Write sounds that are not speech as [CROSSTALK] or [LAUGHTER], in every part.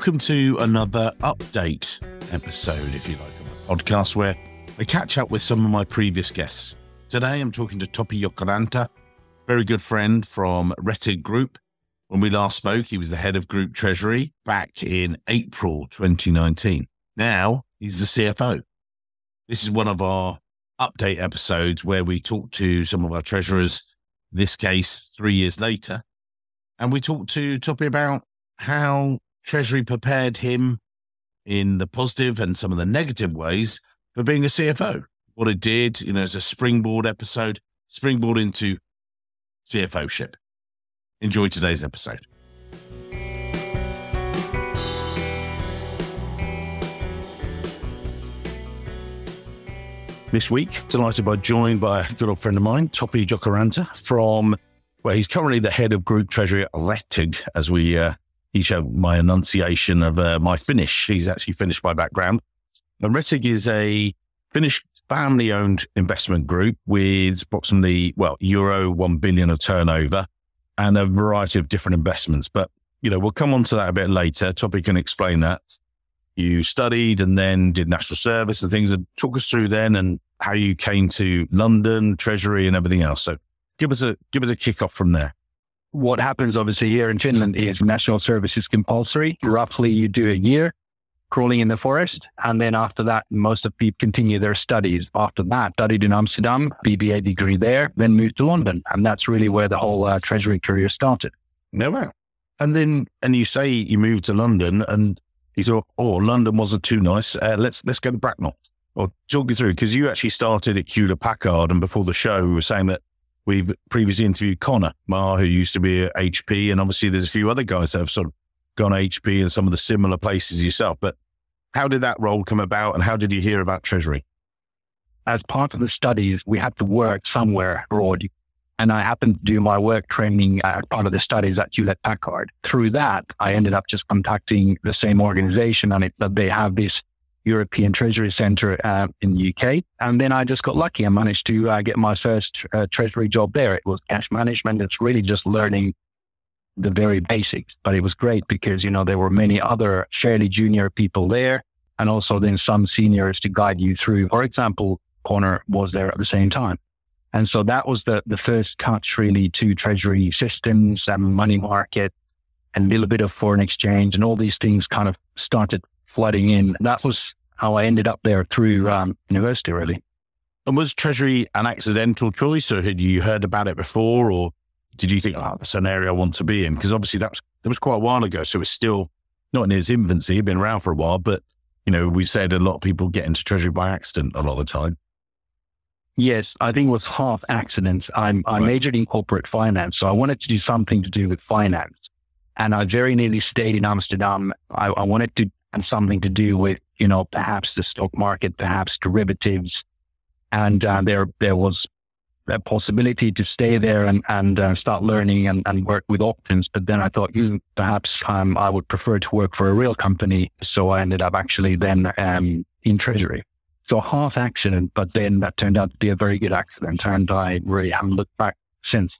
Welcome to another update episode, if you like, of the podcast where I catch up with some of my previous guests. Today I'm talking to Topi Jokiharanta, very good friend from Rettig Group. When we last spoke, he was the head of group treasury back in April 2019. Now he's the CFO. This is one of our update episodes where we talk to some of our treasurers, this case, three years later. And we talk to Topi about how Treasury prepared him in the positive and some of the negative ways for being a CFO. What it did, you know, as a springboard episode, springboard into CFO ship. Enjoy today's episode. This week, delighted by joined by a good old friend of mine, Topi Jokiharanta from, well, he's currently the head of group treasury at Rettig, as we uh, he showed my enunciation of uh, my Finnish. He's actually Finnish by background. And Rettig is a Finnish family owned investment group with approximately, well, euro 1 billion of turnover and a variety of different investments. But, you know, we'll come on to that a bit later. Topi can explain that. You studied and then did national service and things. And talk us through then and how you came to London, Treasury, and everything else. So give us a give us a kick off from there what happens obviously here in Finland is national service is compulsory. Roughly you do a year crawling in the forest. And then after that, most of people continue their studies. After that, studied in Amsterdam, BBA degree there, then moved to London. And that's really where the whole uh, treasury career started. No. And then, and you say you moved to London and you thought, oh, London wasn't too nice. Uh, let's, let's go to Bracknell. Or talk you through, because you actually started at Hewlett Packard. And before the show, we were saying that We've previously interviewed Connor Marr, who used to be at HP, and obviously there's a few other guys that have sort of gone HP and some of the similar places yourself. But how did that role come about, and how did you hear about Treasury? As part of the studies, we had to work somewhere abroad. And I happened to do my work training part of the studies at Hewlett Packard. Through that, I ended up just contacting the same organization and it, that they have this European Treasury Center uh, in the UK. And then I just got lucky. I managed to uh, get my first uh, treasury job there. It was cash management. It's really just learning the very basics, but it was great because, you know, there were many other fairly junior people there and also then some seniors to guide you through. For example, Connor was there at the same time. And so that was the, the first touch really to treasury systems and money market and a little bit of foreign exchange and all these things kind of started flooding in. That was how I ended up there through um, university, really. And was Treasury an accidental choice, or had you heard about it before, or did you think, oh, that's an area I want to be in? Because obviously that was that was quite a while ago, so it's still not in its infancy, it been around for a while. But you know, we said a lot of people get into Treasury by accident a lot of the time. Yes, I think it was half accident. I'm, I majored in corporate finance, so I wanted to do something to do with finance. And I very nearly stayed in Amsterdam. I, I wanted to and something to do with, you know, perhaps the stock market, perhaps derivatives. And uh, there, there was a possibility to stay there and, and uh, start learning and, and work with options. But then I thought, you perhaps um, I would prefer to work for a real company. So I ended up actually then um, in treasury. So half accident, but then that turned out to be a very good accident. And I really haven't looked back since.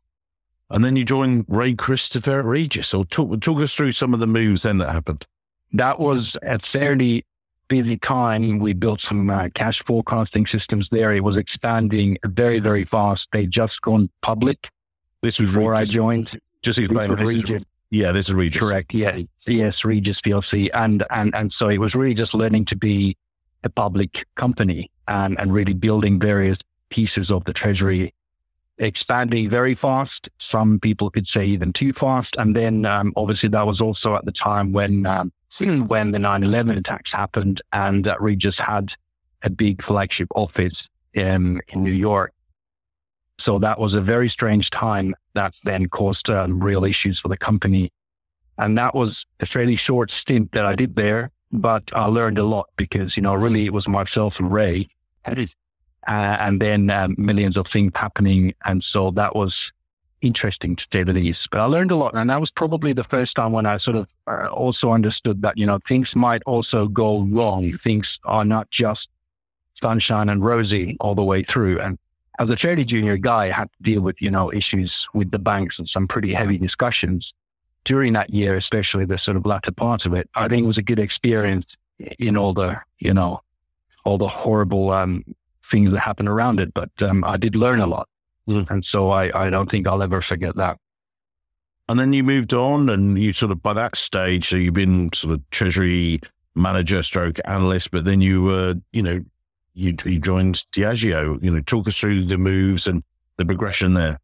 And then you joined Ray Christopher at Regus. So talk, talk us through some of the moves then that happened that was a fairly busy time. We built some uh, cash forecasting systems there. It was expanding very, very fast. They just gone public. This was before I joined. Just explain. This is, yeah, this is Regus. Correct. Yeah. Yes, Regus PLC. And, and, and so it was really just learning to be a public company and, and really building various pieces of the treasury expanding very fast. Some people could say even too fast. And then um, obviously that was also at the time when um, when the 9-11 attacks happened and uh, Regus had a big flagship office in, in New York. So that was a very strange time that then caused um, real issues for the company. And that was a fairly short stint that I did there, but I learned a lot because, you know, really it was myself and Ray. Uh, and then um, millions of things happening. And so that was interesting to say the least. But I learned a lot. And that was probably the first time when I sort of uh, also understood that, you know, things might also go wrong. Things are not just sunshine and rosy all the way through. And as a treasury junior guy, I had to deal with, you know, issues with the banks and some pretty heavy discussions. during that year, especially the sort of latter part of it, I think it was a good experience in all the, you know, all the horrible um, things that happened around it. But um, I did learn a lot. Mm. And so I, I don't think I'll ever forget that. And then you moved on and you sort of, by that stage, so you've been sort of treasury manager stroke analyst, but then you were, you know, you, you joined Diageo. You know, talk us through the moves and the progression there.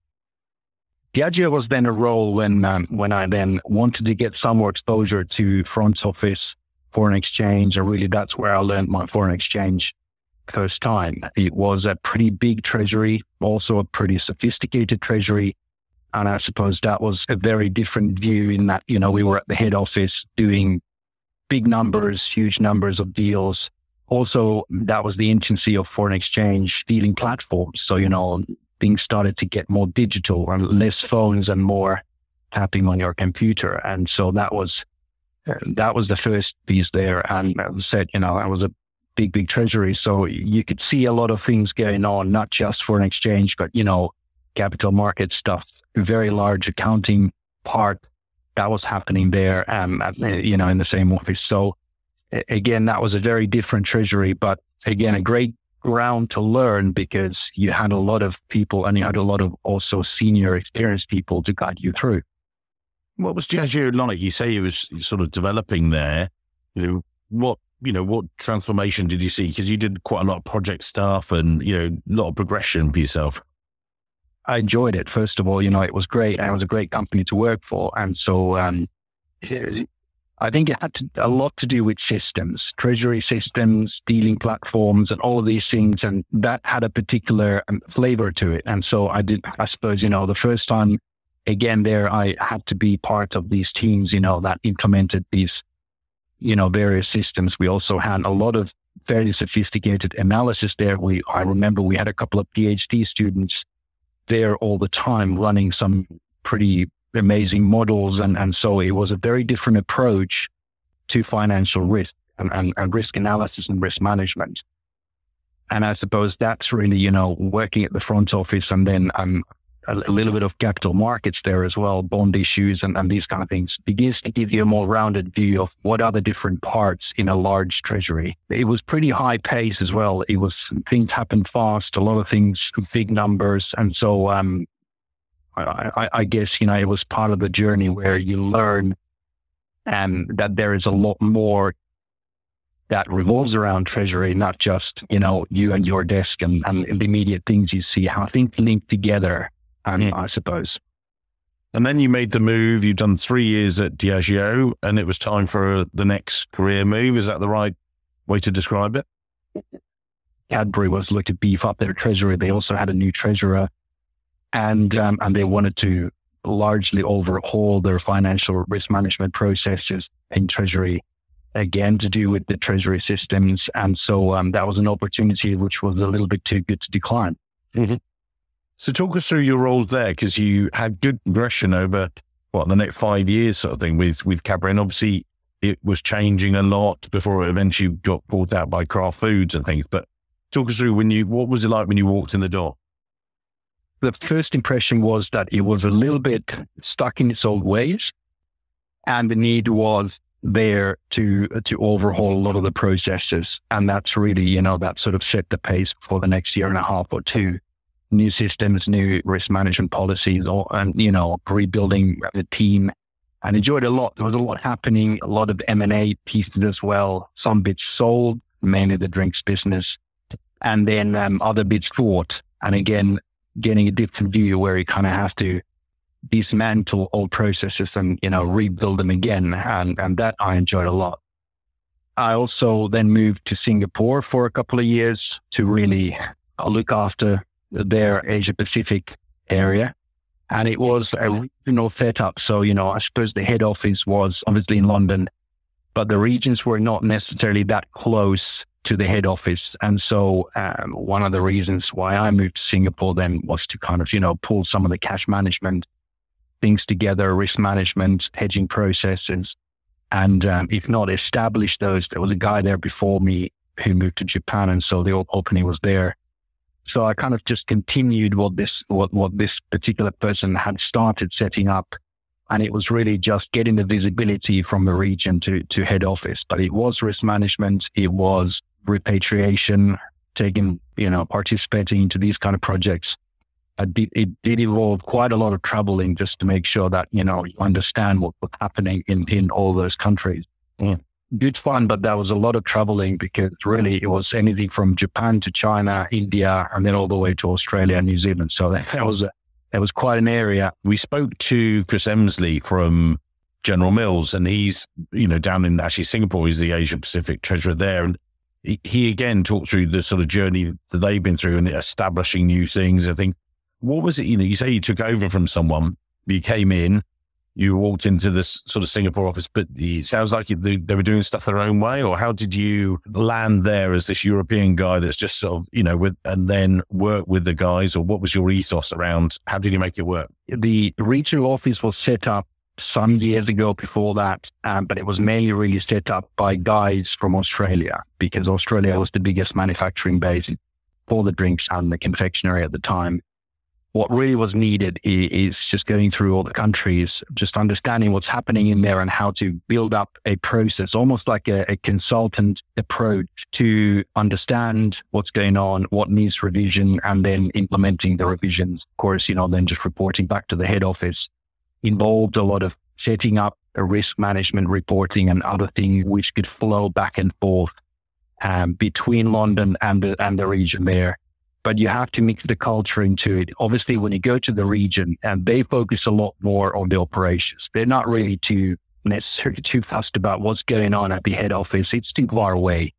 Diageo was then a role when um, when I then wanted to get some more exposure to front office, foreign exchange, and really that's where I learned my foreign exchange first time. It was a pretty big treasury, also a pretty sophisticated treasury. And I suppose that was a very different view in that, you know, we were at the head office doing big numbers, huge numbers of deals. Also, that was the infancy of foreign exchange dealing platforms. So, you know, things started to get more digital and less phones and more tapping on your computer. And so that was, that was the first piece there. And I said, you know, I was a big, big treasury. So you could see a lot of things going on, not just foreign exchange, but, you know, capital market stuff, very large accounting part that was happening there, um, at, you know, in the same office. So again, that was a very different treasury, but again, a great ground to learn because you had a lot of people and you had a lot of also senior experienced people to guide you through. What was Diageo like? You say you was sort of developing there. You know, what you know, what transformation did you see? Because you did quite a lot of project stuff and you know, a lot of progression for yourself. I enjoyed it. First of all, you know, it was great. It was a great company to work for. And so, um, I think it had to, a lot to do with systems, treasury systems, dealing platforms, and all of these things. And that had a particular um, flavor to it. And so I did, I suppose, you know, the first time again there, I had to be part of these teams, you know, that implemented these, you know, various systems. We also had a lot of fairly sophisticated analysis there. We, I remember we had a couple of PhD students there all the time running some pretty amazing models. And, and so it was a very different approach to financial risk and, and, and risk analysis and risk management. And I suppose that's really, you know, working at the front office and then um, a, a little bit of capital markets there as well, bond issues and, and these kind of things begins to give you a more rounded view of what are the different parts in a large treasury. It was pretty high pace as well. It was things happened fast, a lot of things, big numbers. And so, um, I, I, guess, you know, it was part of the journey where you learn um, that there is a lot more that revolves around treasury, not just, you know, you and your desk and, and the immediate things you see, how things link together and mm. I suppose. And then you made the move. You've done three years at Diageo, and it was time for the next career move. Is that the right way to describe it? Cadbury was looking to beef up their treasury. They also had a new treasurer, and um, and they wanted to largely overhaul their financial risk management processes in treasury. Again, to do with the treasury systems, and so um, that was an opportunity which was a little bit too good to decline. Mm-hmm. So talk us through your roles there because you had good progression over what the next five years sort of thing with with Cadbury. And obviously it was changing a lot before it eventually got bought out by Kraft Foods and things. But talk us through when you what was it like when you walked in the door? The first impression was that it was a little bit stuck in its old ways, and the need was there to to overhaul a lot of the processes, and that's really you know that sort of set the pace for the next year and a half or two new systems, new risk management policies, or, and, you know, rebuilding the team and enjoyed a lot. There was a lot happening, a lot of M&A pieces as well. Some bits sold, mainly the drinks business, and then um, other bits bought. And again, getting a different view where you kind of have to dismantle old processes and, you know, rebuild them again. And, and that I enjoyed a lot. I also then moved to Singapore for a couple of years to really look after their Asia Pacific area. And it was a regional setup. So, you know, I suppose the head office was obviously in London, but the regions were not necessarily that close to the head office. And so, um, one of the reasons why I moved to Singapore then was to kind of, you know, pull some of the cash management things together, risk management, hedging processes. And um, if not establish those, there was a guy there before me who moved to Japan. And so the opening was there. So I kind of just continued what this, what, what this particular person had started setting up And it was really just getting the visibility from the region to, to head office. But it was risk management. It was repatriation, taking, you know, participating into these kind of projects. Did, it did involve quite a lot of traveling just to make sure that, you know, you understand what was happening in, in all those countries. Yeah. Good fun, but that was a lot of traveling because really it was anything from Japan to China, India, and then all the way to Australia and New Zealand. So [LAUGHS] that was a, it was quite an area. We spoke to Chris Emsley from General Mills, and he's, you know, down in actually Singapore, he's the Asia Pacific treasurer there. And he, he again talked through the sort of journey that they've been through and establishing new things. I think, what was it? You know, you say you took over from someone, you came in, you walked into this sort of Singapore office, but it sounds like they, they were doing stuff their own way. Or how did you land there as this European guy that's just sort of, you know, with, and then work with the guys? Or what was your ethos around how did you make it work? The regional office was set up some years ago before that, um, but it was mainly really set up by guys from Australia because Australia was the biggest manufacturing base for the drinks and the confectionery at the time what really was needed is just going through all the countries, just understanding what's happening in there and how to build up a process, almost like a, a, consultant approach to understand what's going on, what needs revision, and then implementing the revisions. Of course, you know, then just reporting back to the head office involved a lot of setting up a risk management reporting and other things which could flow back and forth um, between London and the, and the region there but you have to mix the culture into it. Obviously, when you go to the region and they focus a lot more on the operations, they're not really too necessarily too fussed about what's going on at the head office. It's too far away.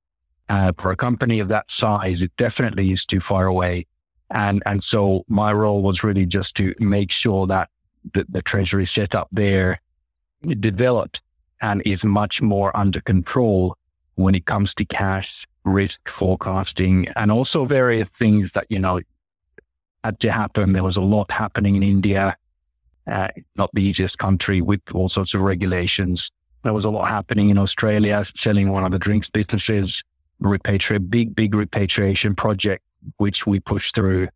Uh, for a company of that size, it definitely is too far away. And, and so my role was really just to make sure that the, the treasury setup there developed and is much more under control when it comes to cash risk forecasting and also various things that, you know, had to happen. There was a lot happening in India, uh, not the easiest country with all sorts of regulations. There was a lot happening in Australia, selling one of the drinks businesses, repatriate, big, big repatriation project, which we pushed through.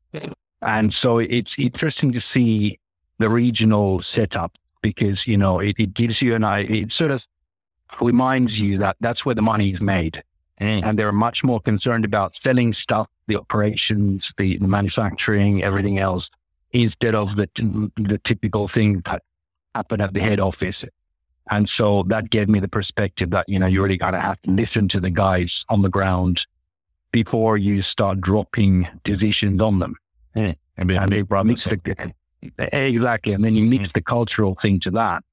And so it's interesting to see the regional setup because, you know, it, it gives you an idea, it sort of reminds you that that's where the money is made. Mm. And they're much more concerned about selling stuff, the operations, the, the manufacturing, everything else, instead of the, the typical thing that happen at the head office. And so that gave me the perspective that, you know, you really got to have to listen to the guys on the ground before you start dropping decisions on them. Mm. And, and they the, exactly. And then you mix mm. the cultural thing to that.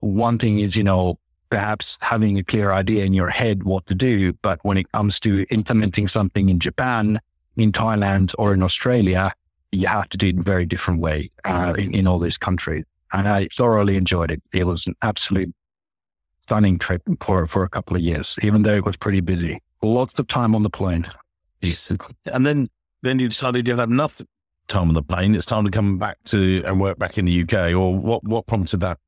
One thing is, you know, perhaps having a clear idea in your head what to do. But when it comes to implementing something in Japan, in Thailand, or in Australia, you have to do it in a very different way uh, in, in all these countries. And I thoroughly enjoyed it. It was an absolute stunning trip for, for a couple of years, even though it was pretty busy. Lots of time on the plane. And then, then you decided you had enough time on the plane. It's time to come back to and work back in the UK. Or what, what prompted that?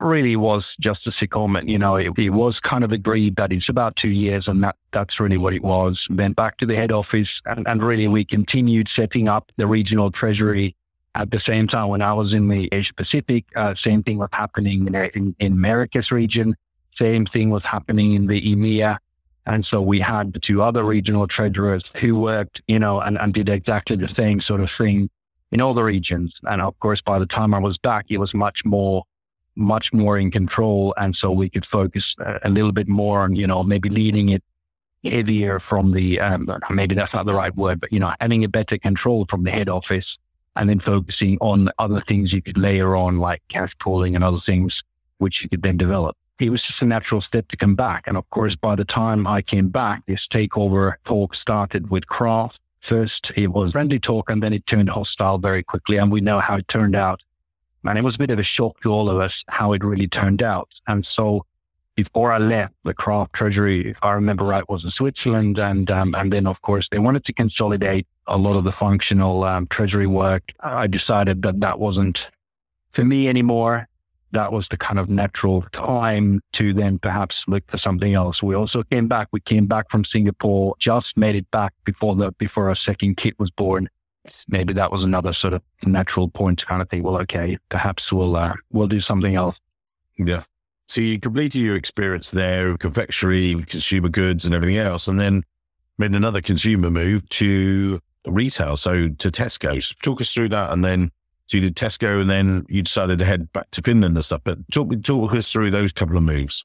Really was just a secondment. You know, it, it, was kind of agreed that it's about two years and that that's really what it was. Then back to the head office and, and really we continued setting up the regional treasury at the same time when I was in the Asia Pacific. Uh, same thing was happening in, in, in Americas region. Same thing was happening in the EMEA. And so we had the two other regional treasurers who worked, you know, and, and did exactly the same sort of thing in all the regions. And of course, by the time I was back, it was much more much more in control. And so we could focus a, a little bit more on, you know, maybe leading it heavier from the, um, maybe that's not the right word, but, you know, having a better control from the head office and then focusing on other things you could layer on like cash pooling and other things, which you could then develop. It was just a natural step to come back. And of course, by the time I came back, this takeover talk started with Kraft. First, it was friendly talk and then it turned hostile very quickly. And we know how it turned out and it was a bit of a shock to all of us how it really turned out. And so before I left, the Kraft Treasury, if I remember right, was in Switzerland. And, um, and then, of course, they wanted to consolidate a lot of the functional um, Treasury work. I decided that that wasn't for me anymore. That was the kind of natural time to then perhaps look for something else. We also came back. We came back from Singapore, just made it back before the, before our second kid was born. Maybe that was another sort of natural point to kind of think, well, okay, perhaps we'll uh, we'll do something else. Yeah. So you completed your experience there, confectionery, consumer goods, and everything else, and then made another consumer move to retail, so to Tesco. Talk us through that, and then so you did Tesco, and then you decided to head back to Finland and stuff. But talk talk us through those couple of moves.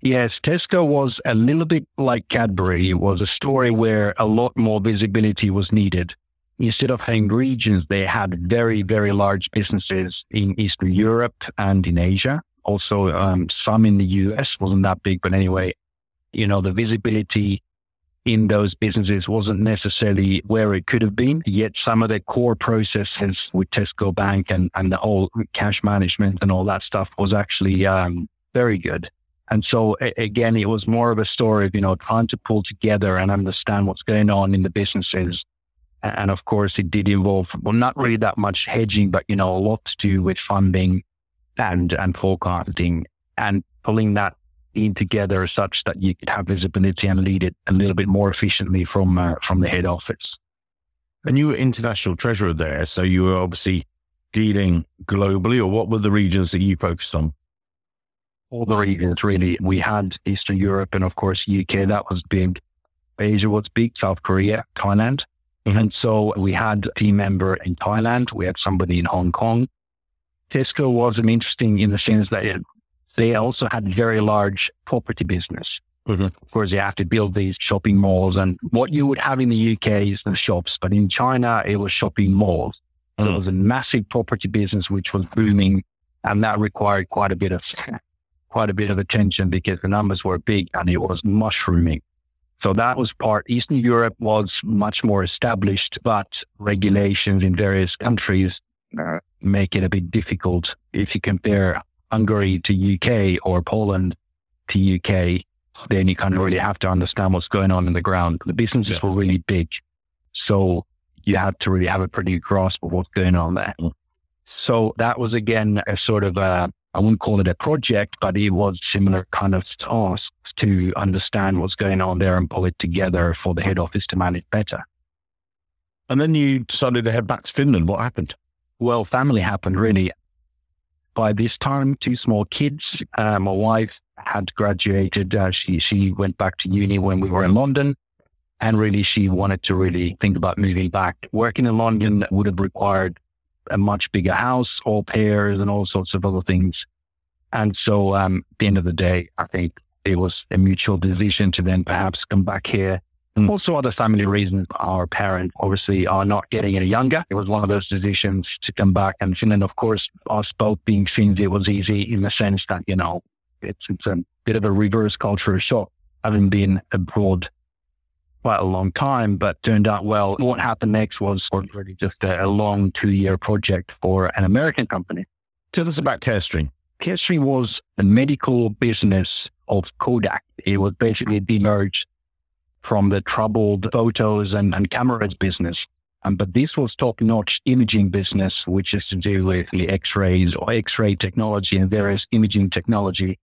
Yes, Tesco was a little bit like Cadbury. It was a story where a lot more visibility was needed. Instead of having regions, they had very, very large businesses in Eastern Europe and in Asia. Also, um, some in the US wasn't that big, but anyway, you know, the visibility in those businesses wasn't necessarily where it could have been. Yet some of the core processes with Tesco Bank and, and the whole cash management and all that stuff was actually um, very good. And so again, it was more of a story of, you know, trying to pull together and understand what's going on in the businesses. And of course, it did involve, well, not really that much hedging, but, you know, a lot to do with funding and, and forecasting and pulling that in together such that you could have visibility and lead it a little bit more efficiently from, uh, from the head office. And you were international treasurer there. So you were obviously dealing globally or what were the regions that you focused on? all the regions really. We had Eastern Europe and of course UK, that was big. Asia was big, South Korea, Thailand. Mm-hmm. And so we had a team member in Thailand. We had somebody in Hong Kong. Tesco was an interesting in the sense that it, they also had a very large property business. Mm-hmm. Of course, they have to build these shopping malls. And what you would have in the UK is the shops, but in China, it was shopping malls. Mm-hmm. So it was a massive property business, which was booming. And that required quite a bit of quite a bit of attention because the numbers were big and it was mushrooming. So that was part. Eastern Europe was much more established, but regulations in various countries uh, make it a bit difficult. If you compare Hungary to UK or Poland to UK, then you kind of really have to understand what's going on in the ground. The businesses yeah. were really big. So you had to really have a pretty grasp of what's going on there. So that was again a sort of a I wouldn't call it a project, but it was similar kind of tasks to understand what's going on there and pull it together for the head office to manage better. And then you decided to head back to Finland. What happened? Well, family happened really. By this time, two small kids. Uh, my wife had graduated. Uh, she she went back to uni when we were in London, and really she wanted to really think about moving back. Working in London would have required a much bigger house, all pairs and all sorts of other things. And so, um, at the end of the day, I think it was a mutual decision to then perhaps come back here. Also, other family reasons. Our parents obviously are not getting any younger. It was one of those decisions to come back. And Finland, of course, us both being Finns, it was easy in the sense that, you know, it's, it's a bit of a reverse cultural shock having been abroad quite a long time, but turned out well. What happened next was really just a, a long two year project for an American company. Tell us about Carestream. Carestream was a medical business of Kodak. It was basically demerged from the troubled photos and, and cameras business. Um, but this was top notch imaging business, which is to do with the x-rays or x-ray technology and various imaging technology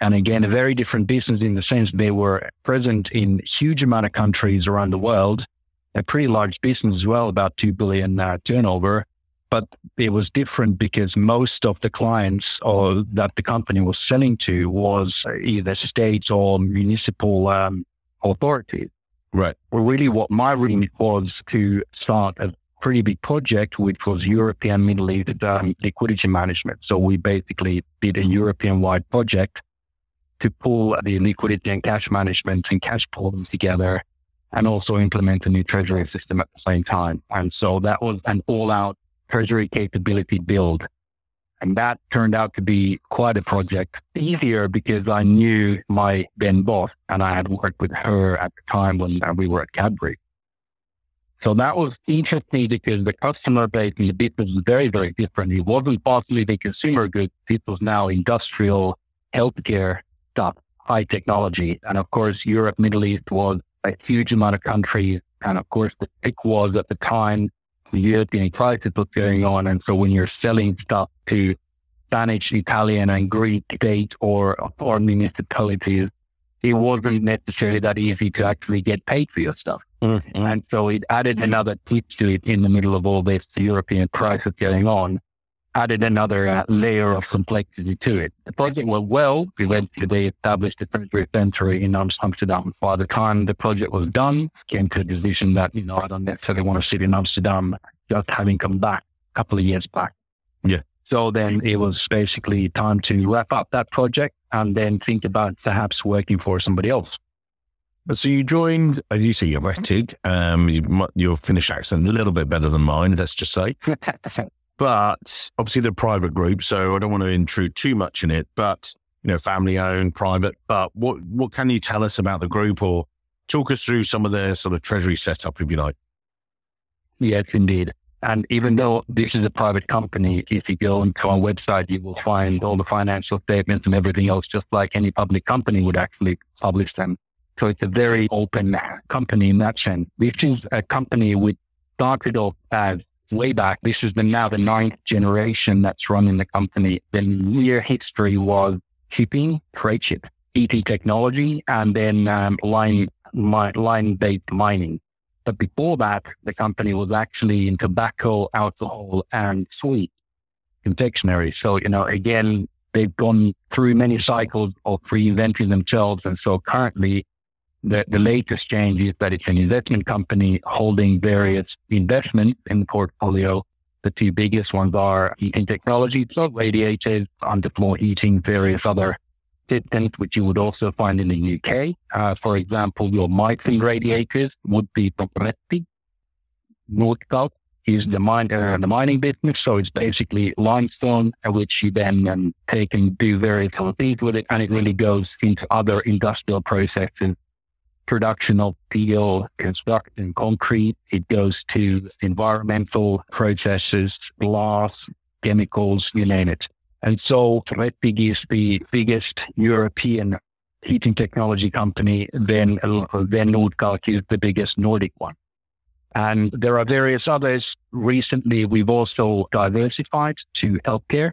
and again, a very different business in the sense they were present in huge amount of countries around the world, a pretty large business as well, about 2 billion uh, turnover. But it was different because most of the clients or that the company was selling to was either states or municipal um, authorities. Right. Well, really what my remit was to start a pretty big project, which was European Middle East um, liquidity management. So we basically did a European wide project to pull the liquidity and cash management and cash pools together and also implement a new treasury system at the same time. And so that was an all out treasury capability build. And that turned out to be quite a project. Easier because I knew my then boss and I had worked with her at the time when we were at Cadbury. So that was interesting because the customer base in the business was very, very different. It wasn't possibly the consumer goods. It was now industrial, healthcare, stuff, high technology. And of course, Europe, Middle East was a huge amount of countries. And of course, the pick was at the time, the European crisis was going on. And so when you're selling stuff to Spanish, Italian, and Greek state or, or municipalities, it wasn't necessarily that easy to actually get paid for your stuff. Mm-hmm. And so it added another twist to it in the middle of all this European crisis going on, added another uh, layer of complexity to it. The project went well. we Eventually, they established a treasury center in Amsterdam. By the time the project was done, came to a decision that, you know, I don't necessarily want to sit in Amsterdam, just having come back a couple of years back. Yeah. So then it was basically time to wrap up that project and then think about perhaps working for somebody else. So you joined, as you say, you're. Um, you, your Finnish accent a little bit better than mine, let's just say. [LAUGHS] but obviously they're private group, so I don't want to intrude too much in it. But you know, family owned, private. But what what can you tell us about the group, or talk us through some of their sort of treasury setup, if you like? Yes, indeed. And even though this is a private company, if you go onto our website, you will find all the financial statements and everything else, just like any public company would actually publish them. So it's a very open company in that sense. This is a company which started off as way back. This is the, now the ninth generation that's running the company. The near history was shipping, freight ship, ET technology, and then um, lime, lime based mining. But before that, the company was actually in tobacco, alcohol, and sweet confectionery. So, you know, again, they've gone through many cycles of reinventing themselves. And so currently the, the latest change is that it's an investment company holding various investments in the portfolio. The two biggest ones are heating technology, so radiators, underfloor heating, various other systems, which you would also find in the UK. Uh, for example, your Myson radiators would be from Rettig. Nordkalk is the, mine, uh, the mining business. So it's basically limestone, which you then um, take and do various things with it. And it really goes into other industrial processes production of steel, construction, concrete. It goes to environmental processes, glass, chemicals, you name it. And so Rettig is the biggest European heating technology company. Then, then Nordkalk is the biggest Nordic one. And there are various others. Recently, we've also diversified to healthcare.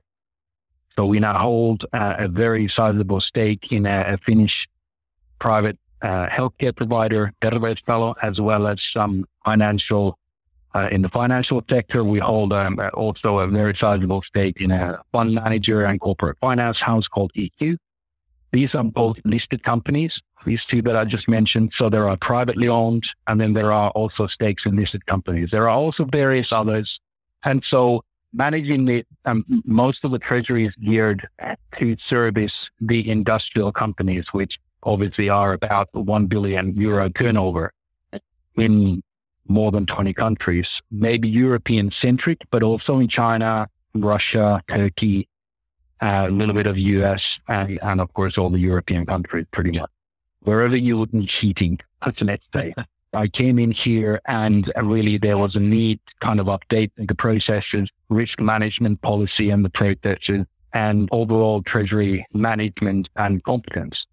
So we now hold uh, a very sizable stake in a, a Finnish private uh, healthcare provider, Terveystalo, as well as some financial. Uh, in the financial sector, we hold um, also a very sizable stake in a fund manager and corporate finance house called EQ. These are both listed companies, these two that I just mentioned. So there are privately owned, and then there are also stakes in listed companies. There are also various others. And so managing the, um, most of the treasury is geared to service the industrial companies, which obviously are about 1 billion euro turnover in more than 20 countries, maybe European centric, but also in China, Russia, Turkey, uh, a little bit of US, and, and of course, all the European countries pretty much. Wherever you would need cheating, let's say. I came in here and really there was a need kind of update the processes, risk management policy and the processes and overall treasury management and competence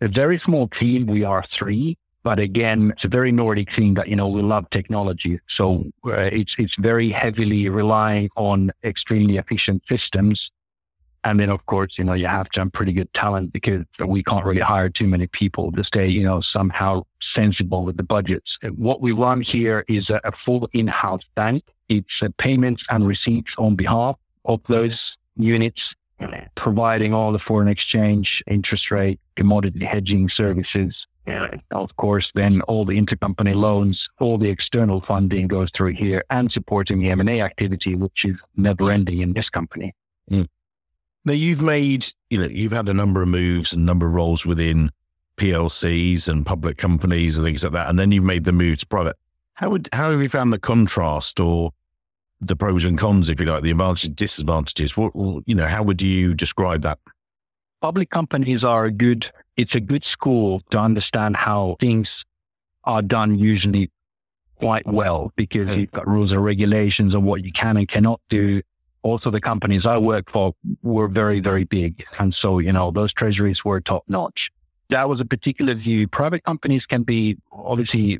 a very small team. We are three, but again, it's a very Nordic team that, you know, we love technology. So uh, it's, it's very heavily relying on extremely efficient systems. And then, of course, you know, you have to have pretty good talent because we can't really hire too many people to stay, you know, somehow sensible with the budgets. What we run here is a, a full in-house bank. It's uh, payments and receipts on behalf of those units providing all the foreign exchange, interest rate, commodity hedging services. Of course, then all the intercompany loans, all the external funding goes through here and supporting the M&A activity, which is never ending in this company. Mm. Now you've made, you know, you've had a number of moves and number of roles within PLCs and public companies and things like that. And then you've made the move to private. How would, how have you found the contrast or the pros and cons, if you like, the advantages and disadvantages. What, you know, how would you describe that? Public companies are a good, it's a good school to understand how things are done usually quite well because hmm. you've got rules and regulations on what you can and cannot do. Also, the companies I work for were very, very big. And so, you know, those treasuries were top notch. That was a particular view. Private companies can be obviously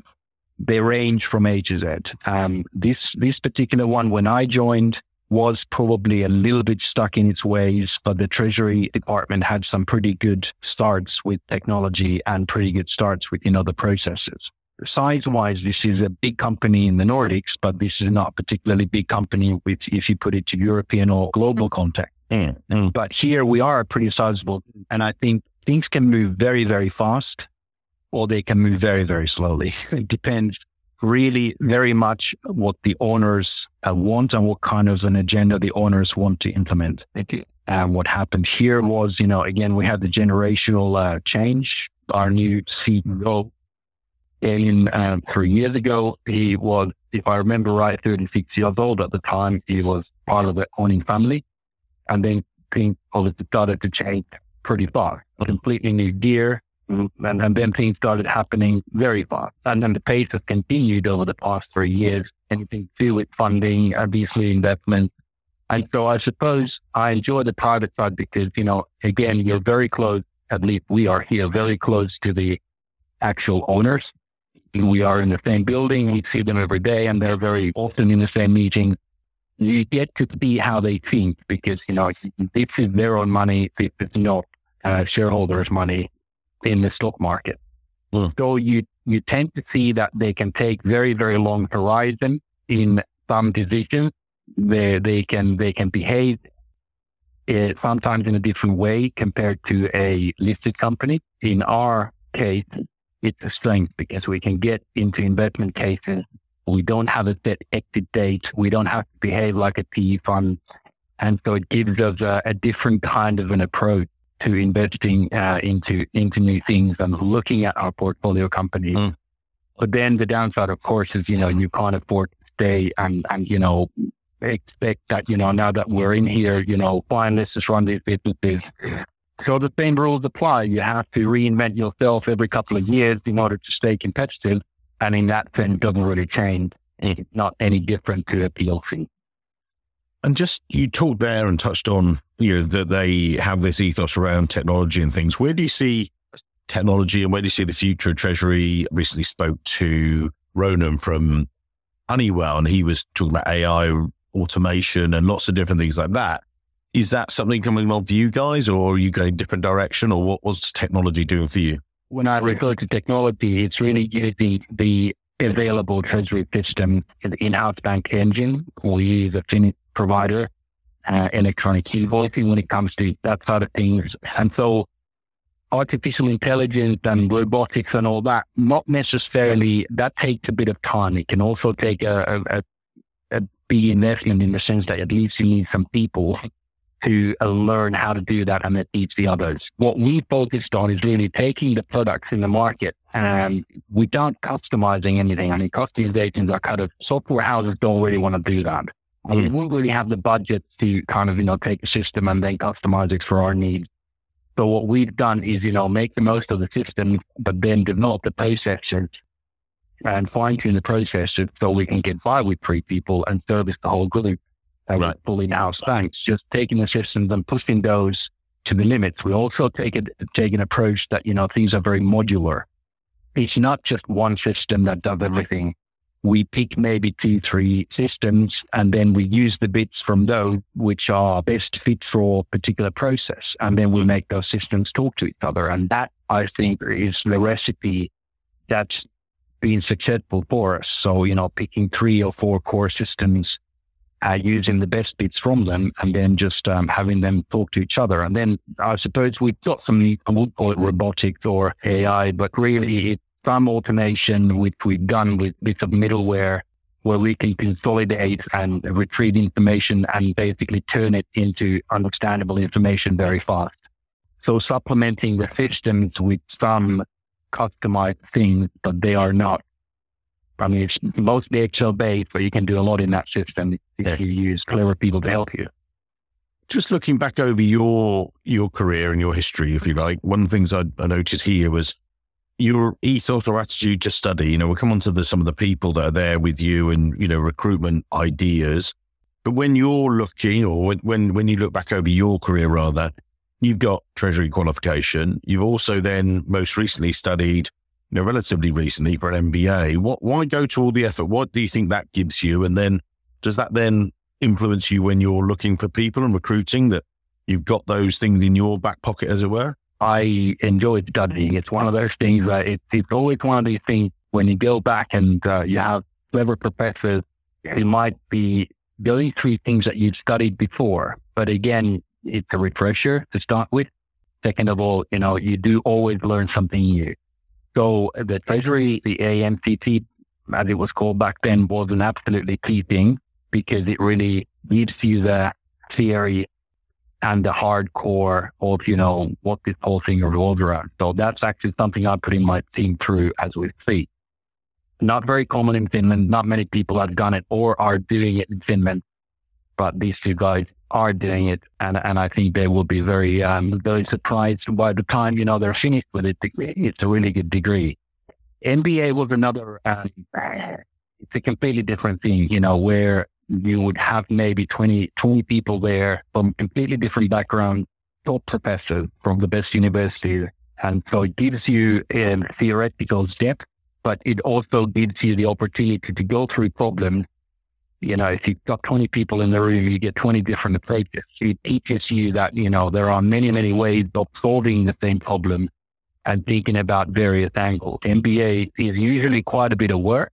they range from A to Z. Um, this this particular one, when I joined, was probably a little bit stuck in its ways, but the Treasury Department had some pretty good starts with technology and pretty good starts within other processes. Size wise, this is a big company in the Nordics, but this is not a particularly big company with, if you put it to European or global context. Mm, mm. But here we are pretty sizable. And I think things can move very, very fast or they can move very, very slowly. [LAUGHS] It depends really very much what the owners uh, want and what kind of an agenda the owners want to implement. And what happened here was, you know, again, we had the generational uh, change. Our new CEO in um, three years ago, he was, if I remember right, 36 years old at the time. He was part of the owning family. And then things started to change pretty fast. A completely new gear, and, and then things started happening very fast. And then the pace has continued over the past three years. Anything to do with funding, obviously investment. And so I suppose I enjoy the private side because, you know, again, you're very close, at least we are here, very close to the actual owners. We are in the same building. We see them every day and they're very often in the same meeting. You get to see how they think because, you know, this is their own money. This is not uh, shareholders' money in the stock market. Mm. So you, you tend to see that they can take very, very long horizon in some decisions. They, they can, they can behave uh, sometimes in a different way compared to a listed company. In our case, it's a strength because we can get into investment cases. We don't have a set exit date. We don't have to behave like a PE fund. And so it gives us a, a different kind of an approach to investing uh, into into new things and looking at our portfolio companies. Mm. But then the downside, of course, is you know you can't afford to stay and and you know expect that you know now that we're in here, you know, fine, let's just run these businesses. So the same rules apply. You have to reinvent yourself every couple of years in order to stay competitive. And in that sense, doesn't really change. It's not any different to a PLC. And just you talked there and touched on you know that they have this ethos around technology and things. Where do you see technology and where do you see the future of Treasury? Recently spoke to Ronan from Honeywell, and he was talking about AI automation and lots of different things like that. Is that something coming along to you guys, or are you going a different direction, or what was technology doing for you? When I refer to technology, it's really using the available treasury system in the in-house bank engine. or a Finnish provider, uh, electronic invoicing when it comes to that side of things. And so artificial intelligence and robotics and all that, not necessarily, that takes a bit of time. It can also take a, a, a, be investment in the sense that at least you need some people to uh, learn how to do that and then teach the others. What we focused on is really taking the products in the market and without customizing anything. I mean, customizations are kind of software houses don't really want to do that. Mean, we don't really have the budget to kind of, you know, take a system and then customize it for our needs. So what we've done is, you know, make the most of the system, but then develop the processes and fine tune the processes so we can get by with three people and service the whole group uh, right. fully house banks, just taking the systems and pushing those to the limits. We also take it, take an approach that, you know, things are very modular. It's not just one system that does everything. We pick maybe two, three systems, and then we use the bits from those which are best fit for a particular process. And then we make those systems talk to each other. And that, I think, is the recipe that's been successful for us. So, you know, picking three or four core systems uh, using the best bits from them and then just um, having them talk to each other. And then I suppose we've got some, I would call it robotics or AI, but really it's some automation which we've done with bits of middleware where we can consolidate and retrieve information and basically turn it into understandable information very fast. So supplementing the systems with some customized things, but they are not I mean, it's mostly Excel based, but you can do a lot in that system if you use clever people to help you. Just looking back over your your career and your history, if you like, one of the things I, I noticed here was your ethos or attitude to study. You know, we'll come on to the, some of the people that are there with you and, you know, recruitment ideas. But when you're looking or when, when you look back over your career, rather, you've got treasury qualification. You've also then most recently studied you know, relatively recently for an MBA. What, why go to all the effort? What do you think that gives you? And then does that then influence you when you're looking for people and recruiting that you've got those things in your back pocket, as it were? I enjoy studying. It's one of those things that it, it's always one of these things when you go back and uh, you have clever professors who might be going through things that you've studied before. But again, it's a refresher to start with. Second of all, you know, you do always learn something new. So the treasury, the AMCT, as it was called back then, was an absolutely key thing because it really gives you the theory and the hardcore of, you know, what this whole thing revolves around. So that's actually something I put in my team through as we see. Not very common in Finland. Not many people have done it or are doing it in Finland, but these two guys are doing it. And, and I think they will be very, um, very surprised by the time, you know, they're finished with it. It's a really good degree. MBA was another, um, it's a completely different thing, you know, where you would have maybe 20, 20 people there from completely different backgrounds, top professors from the best universities. And so it gives you a theoretical depth, but it also gives you the opportunity to go through problems. You know, if you've got 20 people in the room, you get 20 different approaches. It teaches you that, you know, there are many, many ways of solving the same problem and thinking about various angles. MBA is usually quite a bit of work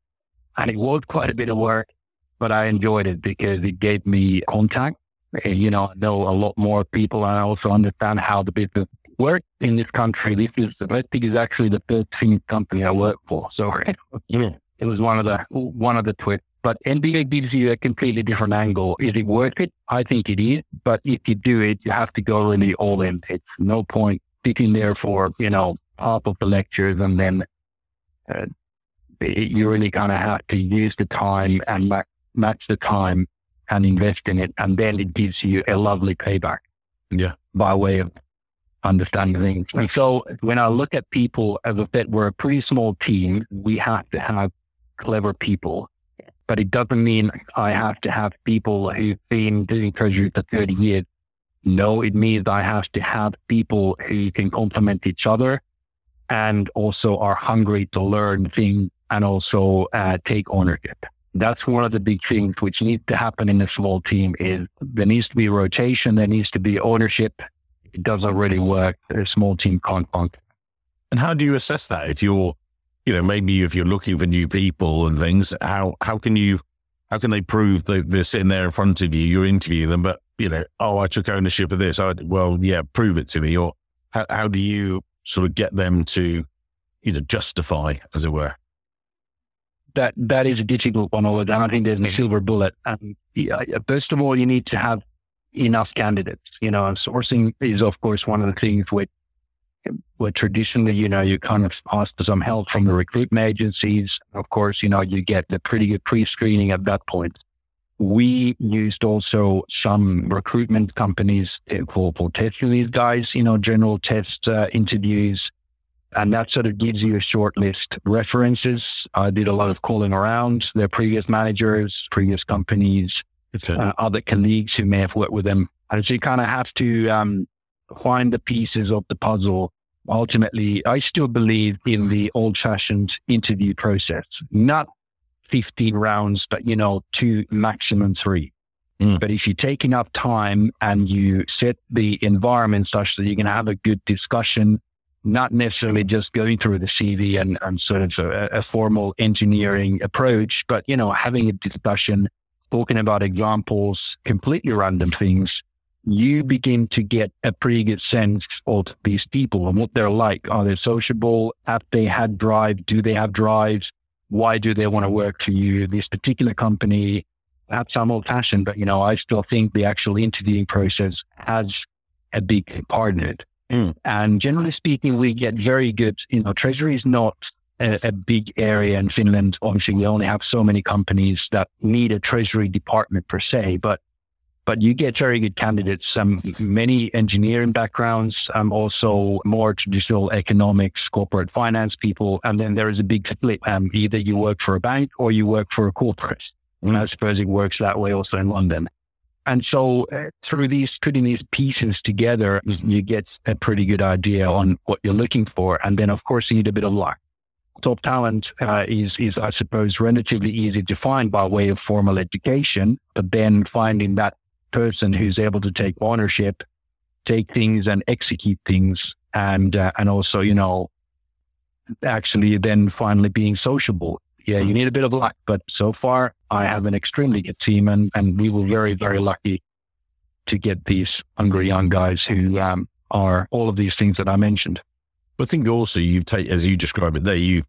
and it was quite a bit of work but I enjoyed it because it gave me contact. And, you know, I know a lot more people and I also understand how the business works in this country. This is, I think is actually the 13th company I work for. So it was one of the, one of the twists. But MBA gives you a completely different angle. Is it worth it? I think it is. But if you do it, you have to go really all in. It's no point sitting there for, you know, half of the lectures and then uh, you really kind of have to use the time and match the time and invest in it. And then it gives you a lovely payback. Yeah. By way of understanding things. And so when I look at people, as I said, we're a pretty small team. We have to have clever people, but it doesn't mean I have to have people who've been doing treasury for 30 years. No, it means I have to have people who can complement each other and also are hungry to learn things and also uh, take ownership that's one of the big things which needs to happen in a small team is there needs to be rotation. There needs to be ownership. It doesn't really work. A small team can't function. And how do you assess that? If you're, you know, maybe if you're looking for new people and things, how, how can you, how can they prove that they're sitting there in front of you, you interview them, but you know, oh, I took ownership of this. I, well, yeah, prove it to me. Or how, how do you sort of get them to, you know, justify, as it were? That that is a difficult one. Although I don't think there's a silver bullet. And yeah, first of all, you need to have enough candidates. You know, sourcing is of course one of the things where where traditionally, you know, you kind of ask for some help from the recruitment agencies. Of course, you know, you get the pretty good pre-screening at that point. We used also some recruitment companies for, for testing these guys, you know, general test uh, interviews, and that sort of gives you a short list references. I did a lot of calling around their previous managers, previous companies, okay. uh, other colleagues who may have worked with them. And so you kind of have to um, find the pieces of the puzzle. Ultimately, I still believe in the old fashioned interview process, not 15 rounds, but, you know, two, maximum three. Mm. But if you take enough time and you set the environment such that you can have a good discussion, not necessarily just going through the CV and, and sort of a, a, formal engineering approach, but, you know, having a discussion, talking about examples, completely random things, you begin to get a pretty good sense of these people and what they're like. Are they sociable? Have they had drive? Do they have drives? Why do they want to work for you? This particular company, perhaps I'm old fashioned, but, you know, I still think the actual interviewing process has a big part in it. Mm. And generally speaking, we get very good, you know, treasury is not a, a, big area in Finland. Obviously, we only have so many companies that need a treasury department per se, but but you get very good candidates. Um, many engineering backgrounds, um, also more traditional economics, corporate finance people, and then there is a big split. Um, either you work for a bank or you work for a corporate. And I suppose it works that way also in London. And so uh, through these, putting these pieces together, you get a pretty good idea on what you're looking for. And then, of course, you need a bit of luck. top talent uh, is, is, I suppose, relatively easy to find by way of formal education, but then finding that person who's able to take ownership, take things and execute things, and uh, and also, you know, actually then finally being sociable. Yeah, you need a bit of luck, but so far I have an extremely good team, and and we were very very lucky to get these hungry young guys who um, are all of these things that I mentioned. But I think also you've taken, as you describe it there, you've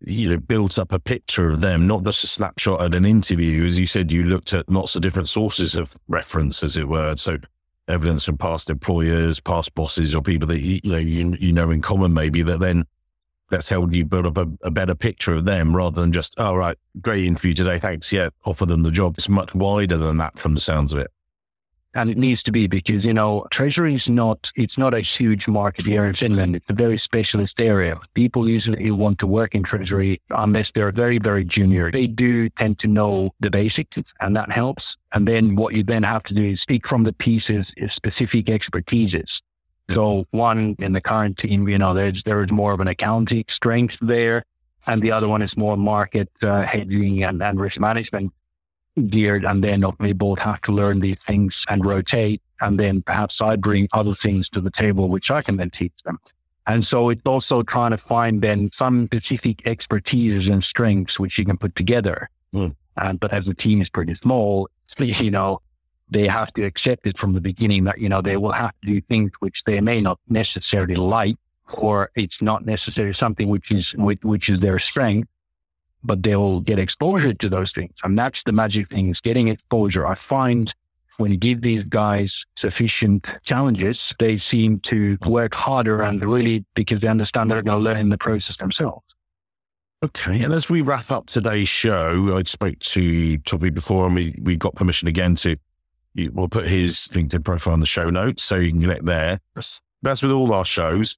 you know built up a picture of them, not just a snapshot at an interview. As you said, you looked at lots of different sources of reference, as it were. So evidence from past employers, past bosses, or people that you, you know you, you know in common, maybe that then that's helped you build up a, a, better picture of them rather than just, oh, right, great interview today. Thanks. Yeah, offer them the job. It's much wider than that from the sounds of it. And it needs to be because, you know, treasury is not, it's not a huge market here in Finland. It's a very specialist area. People usually want to work in treasury unless they're very, very junior. They do tend to know the basics and that helps. And then what you then have to do is speak from the pieces, of specific expertises. So one in the current team, you know, there's, there's more of an accounting strength there. And the other one is more market uh, hedging and, and risk management geared and then we both have to learn these things and rotate. And then perhaps I bring other things to the table, which I can then teach them. And so it's also trying to find then some specific expertise and strengths which you can put together. Mm. And, but as the team is pretty small, [LAUGHS] you know, they have to accept it from the beginning that, you know, they will have to do things which they may not necessarily like, or it's not necessarily something which is, which, which is their strength but they'll get exposure to those things. And that's the magic things, getting exposure. I find when you give these guys sufficient challenges, they seem to work harder and really because they understand they're going to learn in the process themselves. Okay. And as we wrap up today's show, I spoke to Topi before and we, we got permission again to, we'll put his LinkedIn profile in the show notes so you can get there. That's with all our shows.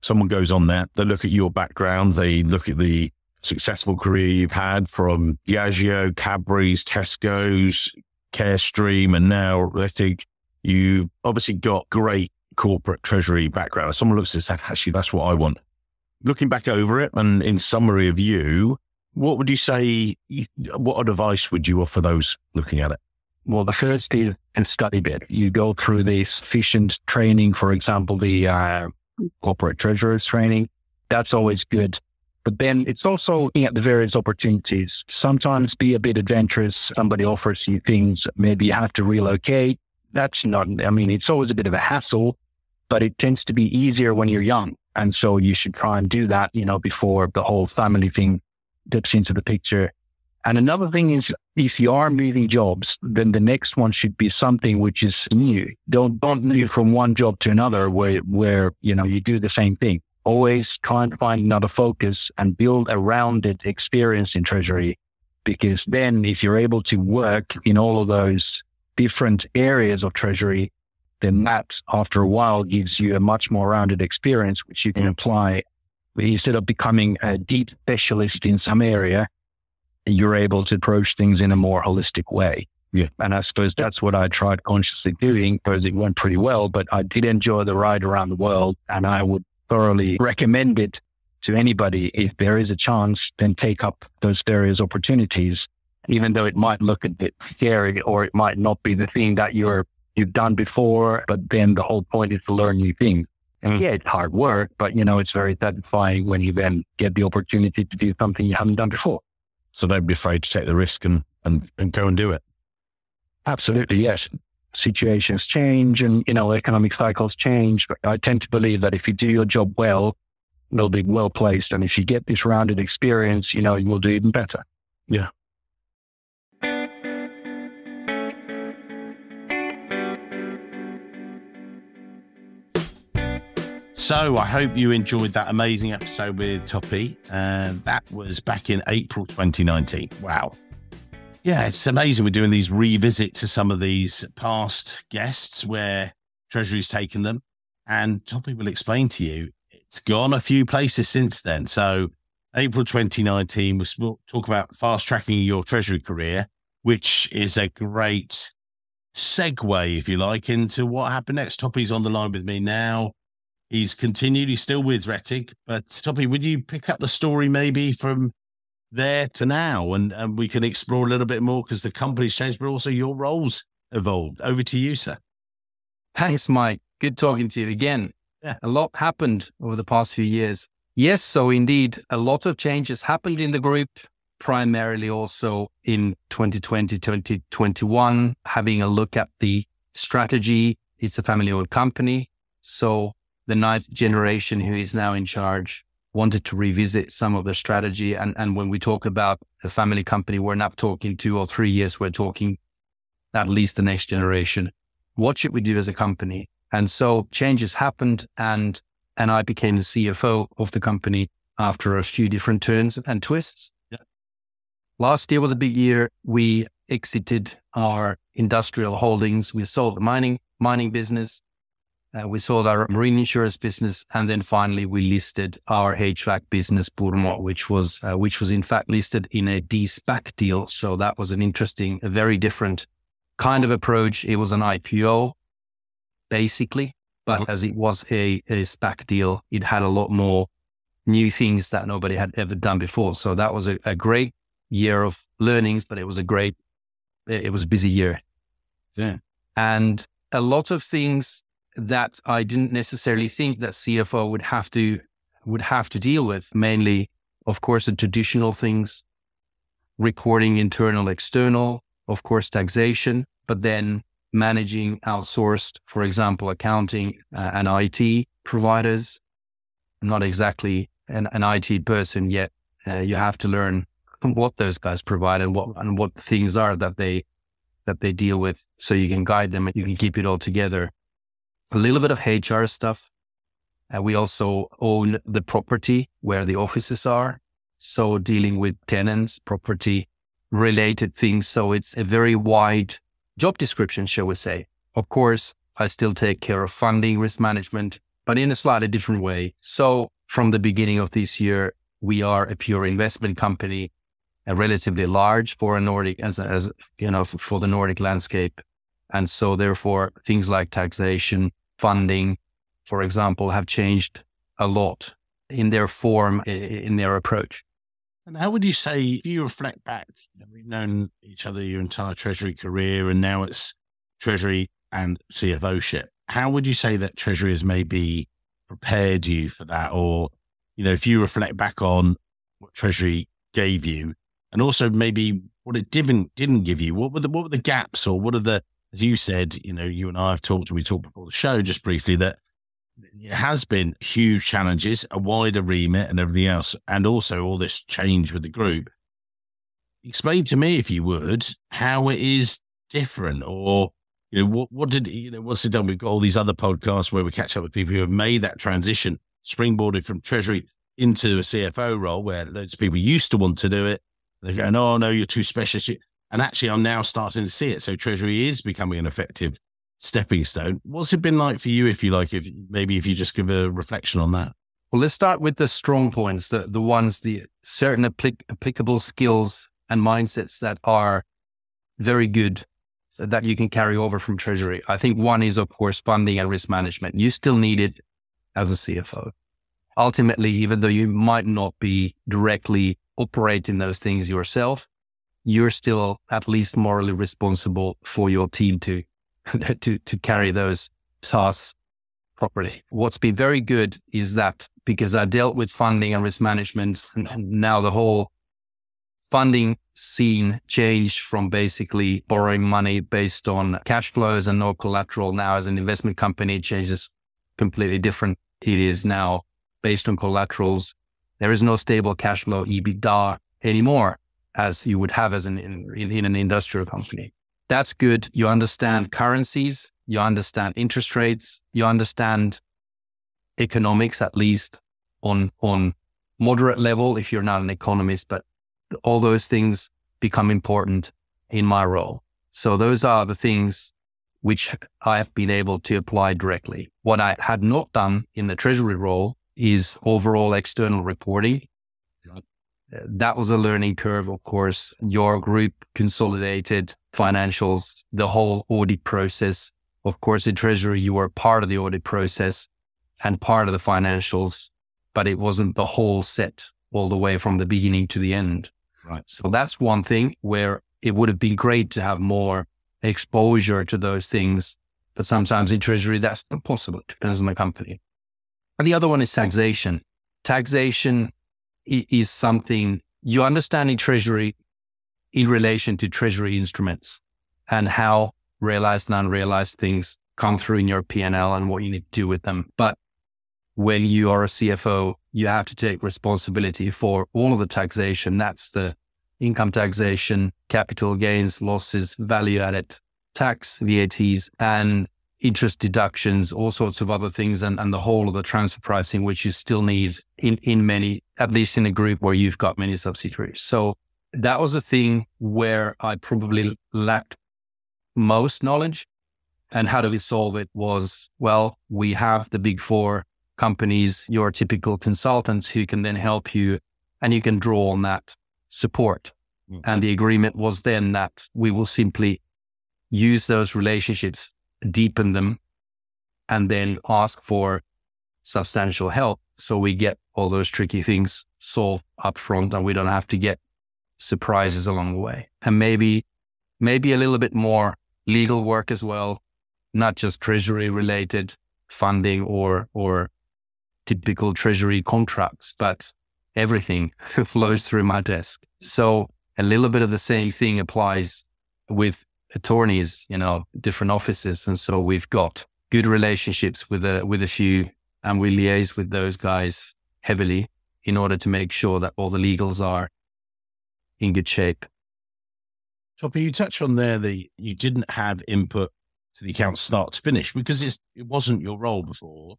Someone goes on there, they look at your background, they look at the successful career you've had from Diageo, Cadbury's, Tesco's, Carestream, and now I think you've obviously got great corporate treasury background. Someone looks at this, actually, that's what I want. Looking back over it and in summary of you, what would you say, what advice would you offer those looking at it? Well, the first is and study bit. You go through the sufficient training, for example, the uh, corporate treasurer's training. That's always good. But then it's also looking at the various opportunities. Sometimes be a bit adventurous. Somebody offers you things. Maybe you have to relocate. That's not, I mean, it's always a bit of a hassle, but it tends to be easier when you're young. And so you should try and do that, you know, before the whole family thing dips into the picture. And another thing is if you are moving jobs, then the next one should be something which is new. Don't, don't move from one job to another where, where, you know, you do the same thing always try to find another focus and build a rounded experience in treasury. Because then if you're able to work in all of those different areas of treasury, then that after a while gives you a much more rounded experience, which you can apply instead of becoming a deep specialist in some area, you're able to approach things in a more holistic way. Yeah. And I suppose that's what I tried consciously doing because it went pretty well, but I did enjoy the ride around the world and I would thoroughly recommend it to anybody. If there is a chance, then take up those various opportunities, even though it might look a bit scary or it might not be the thing that you're, you've done before. But then the whole point is to learn new things. And mm. yeah, it's hard work, but you know, it's very satisfying when you then get the opportunity to do something you haven't done before. So don't be afraid to take the risk and, and, and go and do it. Absolutely. Yes situations change and, you know, economic cycles change. But I tend to believe that if you do your job well, you'll be well placed. And if you get this rounded experience, you know, you will do even better. Yeah. So I hope you enjoyed that amazing episode with Topi. Uh, that was back in April 2019. Wow. Yeah, it's amazing. We're doing these revisits to some of these past guests where Treasury's taken them. And Topi will explain to you, it's gone a few places since then. So, April 2019, we'll talk about fast tracking your Treasury career, which is a great segue, if you like, into what happened next. Topi's on the line with me now. He's continued. He's still with Rettig. But Topi, would you pick up the story maybe from there to now, and and we can explore a little bit more because the company's changed, but also your roles evolved. Over to you, sir. Thanks, Mike. Good talking to you again. Yeah. A lot happened over the past few years. Yes, so indeed, a lot of changes happened in the group, primarily also in 2020, 2021, having a look at the strategy. It's a family owned company. So the ninth generation who is now in charge wanted to revisit some of the strategy. And, and when we talk about a family company, we're not talking two or three years, we're talking at least the next generation. What should we do as a company? And so changes happened and and I became the CFO of the company after a few different turns and twists. Yeah. Last year was a big year. We exited our industrial holdings. We sold the mining mining business. Uh, we sold our marine insurance business, and then finally we listed our HVAC business, Purmo, which was uh, which was in fact listed in a de-SPAC deal. So that was an interesting, a very different kind of approach. It was an IPO, basically, but Mhm. as it was a, a SPAC deal, it had a lot more new things that nobody had ever done before. So that was a, a great year of learnings, but it was a great, it it was a busy year. Yeah. And a lot of things that I didn't necessarily think that CFO would have to would have to deal with. Mainly, of course, the traditional things, reporting internal, external, of course, taxation, but then managing outsourced, for example, accounting uh, and IT providers. I'm not exactly an, an IT person yet. Uh, you have to learn what those guys provide and what and what things are that they that they deal with, so you can guide them and you can keep it all together. A little bit of HR stuff. Uh, we also own the property where the offices are, so dealing with tenants, property related things. So it's a very wide job description, shall we say. Of course, I still take care of funding, risk management, but in a slightly different way. So from the beginning of this year, we are a pure investment company, a relatively large for a Nordic, as, as you know, for, for the Nordic landscape. And so therefore things like taxation, funding, for example, have changed a lot in their form, in their approach. And how would you say, if you reflect back, you know, we've known each other your entire Treasury career, and now it's Treasury and CFO ship. How would you say that Treasury has maybe prepared you for that? Or, you know, if you reflect back on what Treasury gave you, and also maybe what it didn't didn't give you, what were the what were the gaps, or what are the, as you said, you know, you and I have talked, we talked before the show just briefly that it has been huge challenges, a wider remit and everything else, and also all this change with the group. Explain to me, if you would, how it is different or you know, what what did you know, what's it done? We've got all these other podcasts where we catch up with people who have made that transition, springboarded from treasury into a CFO role where loads of people used to want to do it. They're going, oh no, you're too specialist. And actually I'm now starting to see it. So treasury is becoming an effective stepping stone. What's it been like for you, if you like, if maybe if you just give a reflection on that? Well, let's start with the strong points, the, the ones, the certain applic- applicable skills and mindsets that are very good that you can carry over from treasury. I think one is, of course, funding and risk management. You still need it as a CFO. Ultimately, even though you might not be directly operating those things yourself, you're still at least morally responsible for your team to, [LAUGHS] to, to carry those tasks properly. What's been very good is that because I dealt with funding and risk management, and now the whole funding scene changed from basically borrowing money based on cash flows and no collateral. Now, as an investment company, it changes completely different. It is now based on collaterals. There is no stable cash flow EBITDA anymore, as you would have as an in, in, in an industrial company. That's good. You understand currencies, you understand interest rates, you understand economics at least on on moderate level if you're not an economist, but all those things become important in my role. So those are the things which I have been able to apply directly. What I had not done in the treasury role is overall external reporting. That was a learning curve, of course. Your group consolidated financials, the whole audit process. Of course, in treasury, you were part of the audit process and part of the financials, but it wasn't the whole set all the way from the beginning to the end. Right. So that's one thing where it would have been great to have more exposure to those things. But sometimes in treasury, that's not possible. It depends on the company. And the other one is taxation. Taxation is something you understand in treasury in relation to treasury instruments and how realized and unrealized things come through in your P&L and what you need to do with them. But when you are a CFO, you have to take responsibility for all of the taxation. That's the income taxation, capital gains, losses, value added tax, VATs, and interest deductions, all sorts of other things, and, and the whole of the transfer pricing, which you still need in, in many, at least in a group where you've got many subsidiaries. So that was a thing where I probably lacked most knowledge. And how do we solve it was, well, we have the big four companies, your typical consultants who can then help you and you can draw on that support. Mm-hmm. And the agreement was then that we will simply use those relationships, deepen them, and then ask for substantial help so we get all those tricky things solved up front and we don't have to get surprises along the way. And maybe maybe a little bit more legal work as well, not just treasury related funding or or typical treasury contracts, but everything [LAUGHS] flows through my desk. So a little bit of the same thing applies with attorneys, you know, different offices. And so we've got good relationships with a, with a few and we liaise with those guys heavily in order to make sure that all the legals are in good shape. Topi, you touched on there that you didn't have input to the account start to finish because it wasn't your role before,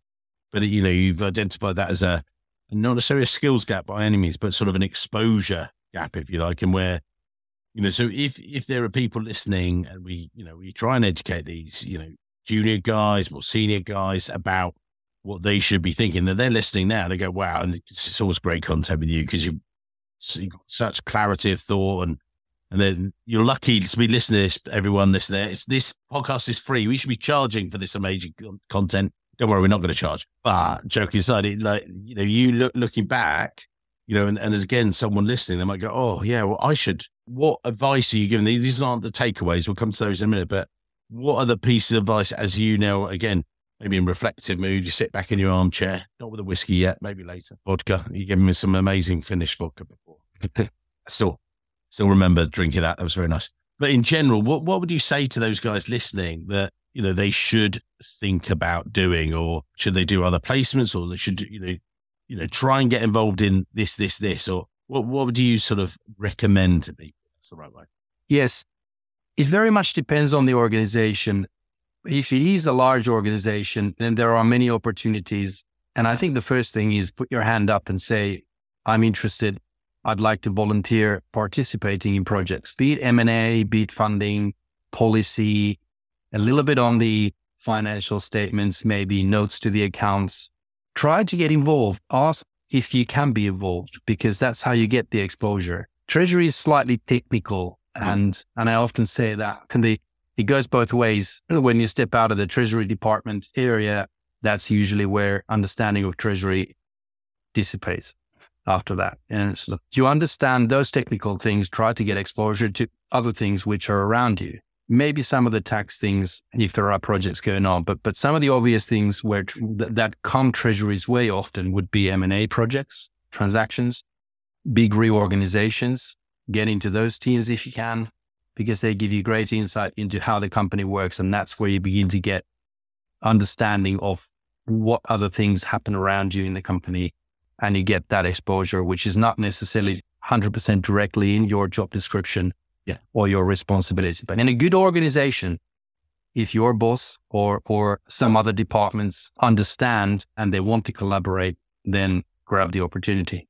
but you know, you've identified that as a, not necessarily a skills gap by any means, but sort of an exposure gap, if you like, and where, you know, so if, if there are people listening and we, you know, we try and educate these, you know, junior guys, more senior guys about what they should be thinking that they're listening now, they go, wow. And it's always great content with you because you, you've got such clarity of thought and, and then you're lucky to be listening to this, everyone listening. It's, this podcast is free. We should be charging for this amazing content. Don't worry, we're not going to charge. But joking aside, it, like you know, you look looking back, you know, and, and as again, someone listening, they might go, "Oh, yeah, well, I should." What advice are you giving? These aren't the takeaways. We'll come to those in a minute. But what are the pieces of advice as you know? Again, maybe in reflective mood, you sit back in your armchair, not with a whiskey yet, maybe later. Vodka. You gave me some amazing Finnish vodka before. [LAUGHS] still, still remember drinking that. That was very nice. But in general, what what would you say to those guys listening that you know they should think about doing, or should they do other placements, or they should you know you know try and get involved in this, this, this, or what what would you sort of recommend to people? The right way. Yes, it very much depends on the organization. If it is a large organization, then there are many opportunities. And I think the first thing is put your hand up and say, I'm interested. I'd like to volunteer participating in projects, be it M&A, be it funding, policy, a little bit on the financial statements, maybe notes to the accounts. Try to get involved. Ask if you can be involved because that's how you get the exposure. Treasury is slightly technical mm-hmm. and, and I often say that can be, it goes both ways. When you step out of the treasury department area, that's usually where understanding of treasury dissipates after that. And so you understand those technical things, try to get exposure to other things which are around you maybe some of the tax things if there are projects going on but but some of the obvious things where th- that come treasury's way often would be m&a projects transactions big reorganizations get into those teams if you can because they give you great insight into how the company works and that's where you begin to get understanding of what other things happen around you in the company and you get that exposure which is not necessarily 100% directly in your job description yeah. or your responsibility. But in a good organization, if your boss or or some other departments understand and they want to collaborate, then grab the opportunity.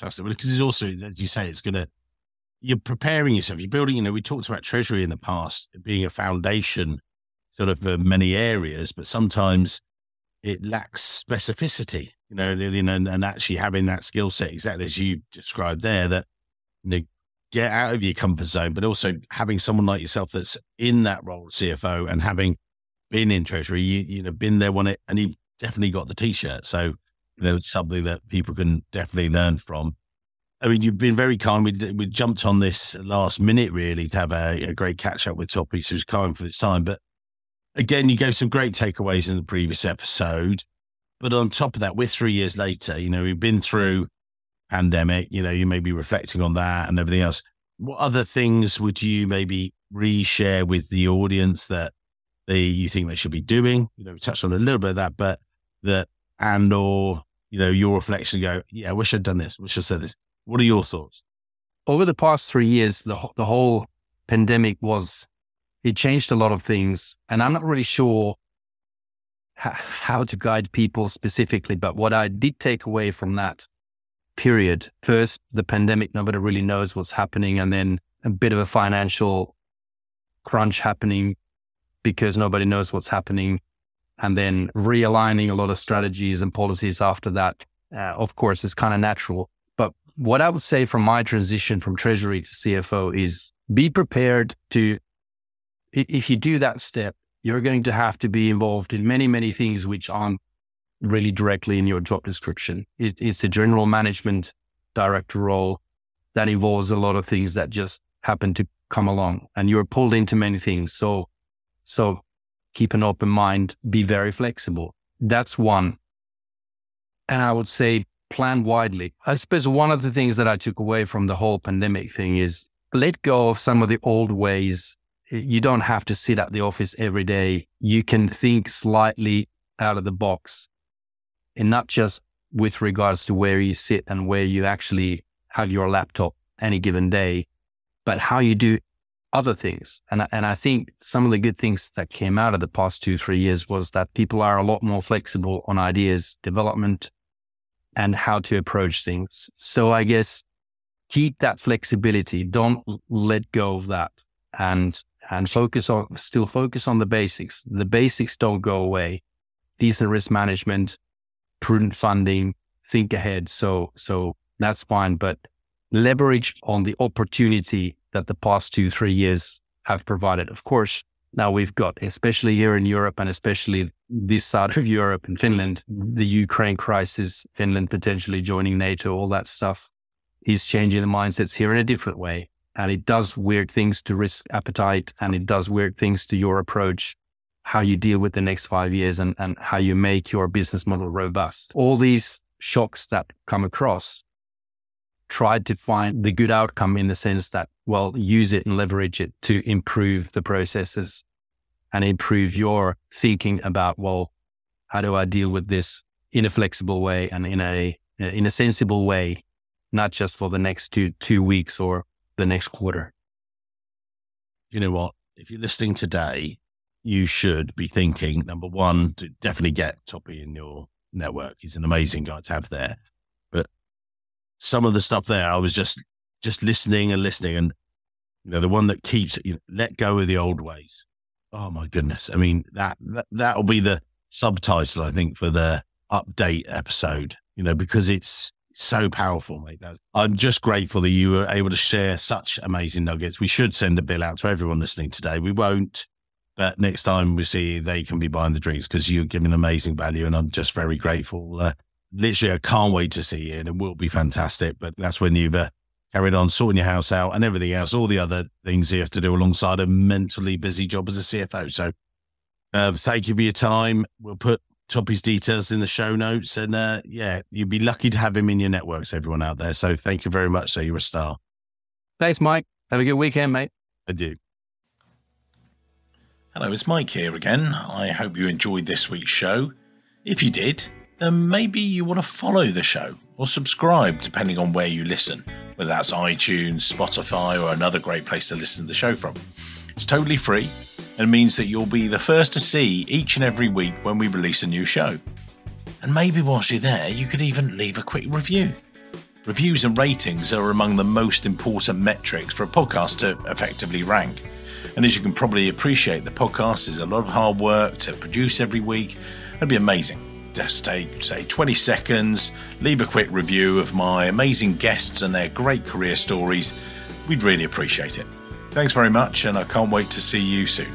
Because it's also, as you say, it's going to, you're preparing yourself. You're building, you know, we talked about treasury in the past being a foundation sort of for many areas, but sometimes it lacks specificity, you know, and, and actually having that skill set, exactly as you described there, that you know, get out of your comfort zone, but also having someone like yourself that's in that role, CFO, and having been in treasury, you you know, been there when it, and you definitely got the t-shirt. So, you know, it's something that people can definitely learn from. I mean, you've been very kind. We, we jumped on this last minute, really, to have a, a great catch up with Toppy. Topi, who's kind for this time. But again, you gave some great takeaways in the previous episode. But on top of that, we're three years later. You know, we've been through pandemic. You know, you may be reflecting on that and everything else. What other things would you maybe reshare with the audience that they you think they should be doing? You know, we touched on a little bit of that, but that and or you know your reflection go, yeah, I wish I'd done this. Wish I said this. What are your thoughts? Over the past three years, the the whole pandemic was it changed a lot of things, and I'm not really sure how to guide people specifically. But what I did take away from that period, first the pandemic, nobody really knows what's happening, and then a bit of a financial crunch happening because nobody knows what's happening, and then realigning a lot of strategies and policies after that. Uh, of course, is kind of natural But what I would say from my transition from treasury to CFO is be prepared to, if you do that step, you're going to have to be involved in many, many things which aren't really directly in your job description. It, it's a general management director role that involves a lot of things that just happen to come along and you're pulled into many things. So, so keep an open mind, be very flexible. That's one. And I would say plan widely. I suppose one of the things that I took away from the whole pandemic thing is let go of some of the old ways. You don't have to sit at the office every day. You can think slightly out of the box and not just with regards to where you sit and where you actually have your laptop any given day, but how you do other things. And, and I think some of the good things that came out of the past two, three years was that people are a lot more flexible on ideas development, and how to approach things. So I guess keep that flexibility. Don't let go of that and, and focus on, still focus on the basics. The basics don't go away. Decent risk management, prudent funding, think ahead. So, so that's fine, but leverage on the opportunity that the past two, three years have provided. Of course, now we've got, especially here in Europe and especially this side of Europe and Finland, the Ukraine crisis, Finland potentially joining NATO, all that stuff is changing the mindsets here in a different way. And it does weird things to risk appetite and it does weird things to your approach, how you deal with the next five years and, and how you make your business model robust. All these shocks that come across tried to find the good outcome in the sense that, well, use it and leverage it to improve the processes and improve your thinking about, well, how do I deal with this in a flexible way and in a, in a sensible way, not just for the next two, two weeks or the next quarter. You know what? If you're listening today, you should be thinking number one, to definitely get Topi in your network. He's an amazing guy to have there some of the stuff there, I was just just listening and listening, and you know, the one that keeps you know, let go of the old ways. Oh my goodness! I mean that that that'll be the subtitle I think for the update episode. You know, because it's so powerful, mate. I'm just grateful that you were able to share such amazing nuggets. We should send a bill out to everyone listening today. We won't, but next time we see they can be buying the drinks because you're giving amazing value, and I'm just very grateful. Uh, literally, I can't wait to see you, and it will be fantastic. But that's when you've uh, carried on sorting your house out and everything else, all the other things you have to do alongside a mentally busy job as a CFO. So, uh, thank you for your time. We'll put Topi's details in the show notes, and uh, yeah, you'd be lucky to have him in your networks, everyone out there. So, thank you very much. So, you're a star. Thanks, Mike. Have a good weekend, mate. I do. Hello, it's Mike here again. I hope you enjoyed this week's show. If you did, then maybe you want to follow the show or subscribe depending on where you listen, whether that's iTunes, Spotify, or another great place to listen to the show from. It's totally free and means that you'll be the first to see each and every week when we release a new show. And maybe whilst you're there, you could even leave a quick review. Reviews and ratings are among the most important metrics for a podcast to effectively rank. And as you can probably appreciate, the podcast is a lot of hard work to produce every week. It'd be amazing just take, say, 20 seconds, leave a quick review of my amazing guests and their great career stories. We'd really appreciate it. Thanks very much, and I can't wait to see you soon.